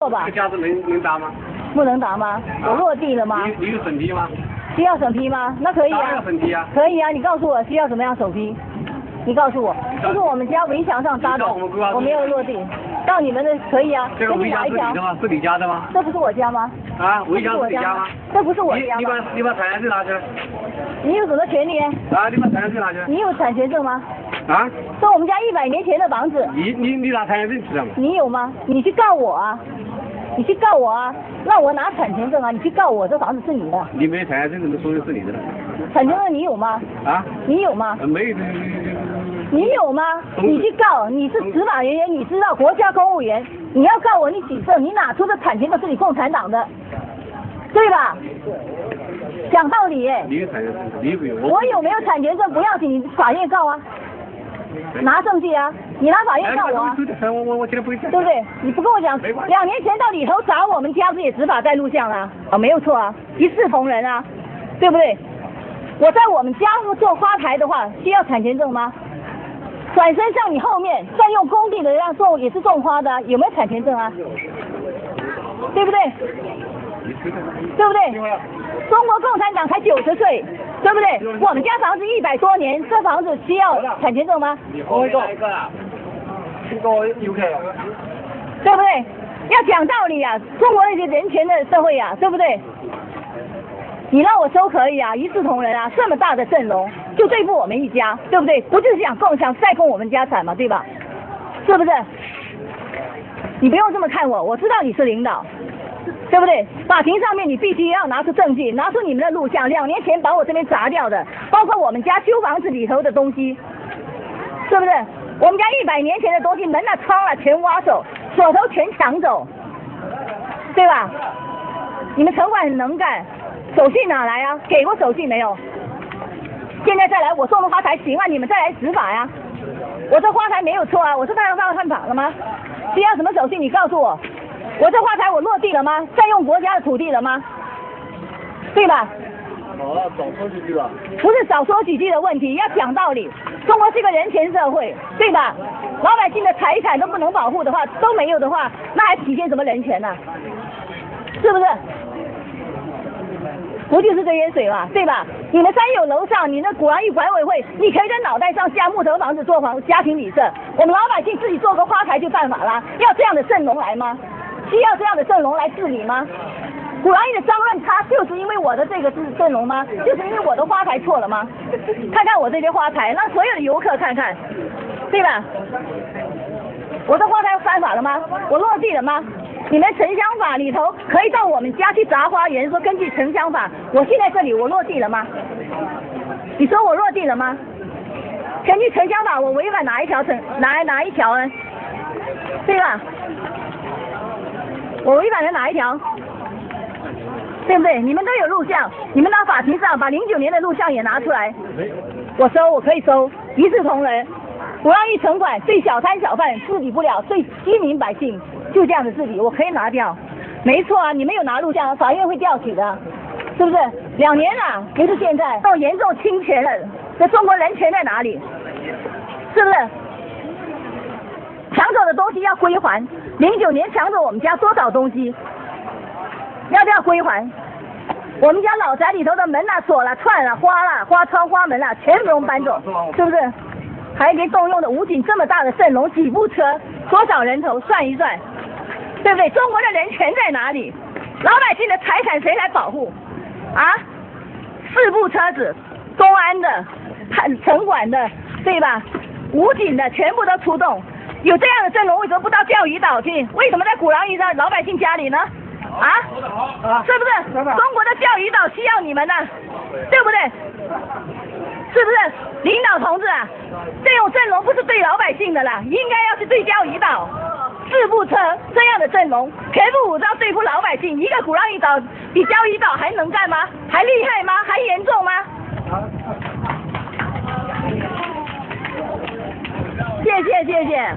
这？架子能能搭吗？不能搭吗？我落地了吗？你你有审批吗？需要审批吗？那可以啊要审批啊。可以啊，你告诉我需要怎么样审批？你告诉我，这是我们家围墙上搭的我没有落地，到你们的可以啊，给这个围墙是你的？吗？是你家的吗？这不是我家吗？啊，围墙是你家吗？？这不是我你你把？你把产权证拿去。你有什么权利呢？啊，你把产权证拿去。你有产权证吗？啊，是我们家一百年前的房子，你你你拿产权证去了吗？你有吗？你去告我啊！你去告我啊！让我拿产权证啊！你去告我，这房子是你的，你没有产权证，怎么说的是你的呢？产权证你有吗？啊？你有吗？呃没有。你有吗？你去告，你是执法人员，你知道国家公务员，你要告我，你举证，你哪出的产权都是你共产党的，对吧？讲道理耶，你有产权证，你有没有？我有没有产权证不要紧，你法院告啊，拿证据啊，你拿法院告我啊，哎，我我我今天不会讲。对不对？你不跟我讲，两年前到里头找我们家不是也执法在录像啊？啊，没有错啊，一视同仁啊，对不对？我在我们家做花台的话，需要产权证吗？转身向你后面占用工地的让种也是种花的啊，有没有产权证啊？对不对？对不对？中国共产党才九十岁，对不对？我们家房子一百多年，这房子需要产权证吗？我一个，一个有客。对不对？要讲道理啊，中国那些人权的社会啊，对不对？你让我收可以啊，一视同仁啊，这么大的阵容就对付我们一家，对不对？不就是想共享再共我们家产嘛，对吧？是不是？你不用这么看我，我知道你是领导，对不对？法庭上面你必须要拿出证据，拿出你们的录像，两年前把我这边砸掉的，包括我们家修房子里头的东西，是不是？我们家一百年前的东西，门啊窗啊全挖走，锁头全抢走，对吧？你们城管很能干，手续哪来啊？给过手续没有？现在再来，我送的花台行啊，你们再来执法呀、我这花台没有错啊，我是犯犯犯法了吗？需要什么手续？你告诉我。我这花台我落地了吗？占用国家的土地了吗？对吧？好了，少说几句了。不是少说几句的问题，要讲道理。中国是个人权社会，对吧？老百姓的财产都不能保护的话，都没有的话，那还体现什么人权呢、是不是？不就是这些水嘛，对吧？你们山有楼上，你那古玩玉管委会，你可以在脑袋上加木头房子做房家庭旅社，我们老百姓自己做个花台就犯法了，要这样的阵容来吗？需要这样的阵容来治理吗？古玩玉的脏乱差就是因为我的这个是阵容吗？就是因为我的花台错了吗？看看我这些花台，让所有的游客看看，对吧？我的花台犯法了吗？我落地了吗？你们城乡法里头可以到我们家去砸花园，说根据城乡法，我现在这里我落地了吗？你说我落地了吗？根据城乡法，我违反哪一条城哪哪一条呢？对吧？我违反了哪一条？对不对？你们都有录像，你们到法庭上把零九年的录像也拿出来，我收，我可以收，一视同仁。我让一城管对小摊小贩治理不了，对居民百姓就这样子治理，我可以拿掉。没错啊，你们有拿录像，法院会调取的，是不是？两年了，不是现在，到严重侵权了，这中国人权在哪里？是不是？东西要归还。零九年抢走我们家多少东西？要不要归还？我们家老宅里头的门啊、锁了、串了、花了、花窗、花门了，全部都搬走，是不是？还给动用的武警这么大的阵容，几部车，多少人头，算一算，对不对？中国的人权在哪里？老百姓的财产谁来保护？啊？四部车子，公安的、判城管的，对吧？武警的全部都出动，有这样的阵容，为什么不到钓鱼岛去？为什么在鼓浪屿的老百姓家里呢？啊？是不是？中国的钓鱼岛需要你们呢，对不对？是不是？领导同志啊，这种阵容不是对老百姓的啦，应该要是对钓鱼岛。四部车这样的阵容，全副武装对付老百姓，一个鼓浪屿岛比钓鱼岛还能干吗？还厉害吗？还严重吗？谢谢谢谢。